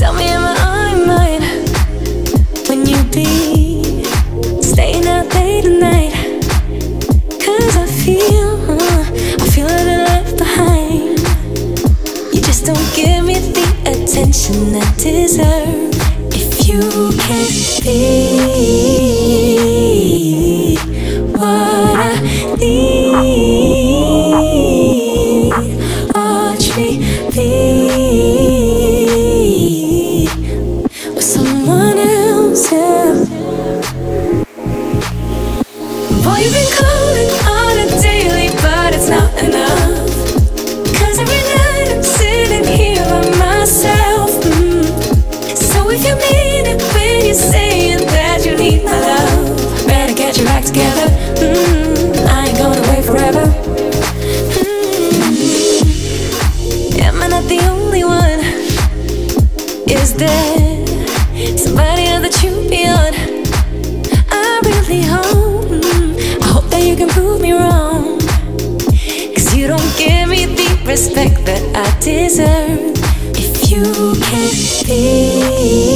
Tell me am I on When you be Staying out late at Cause I feel I feel a little left behind. You just don't give me the attention I deserve. If you can't be Is there somebody else that you feel? I really hope, I hope that you can prove me wrong. Cause you don't give me the respect that I deserve. If you can't be.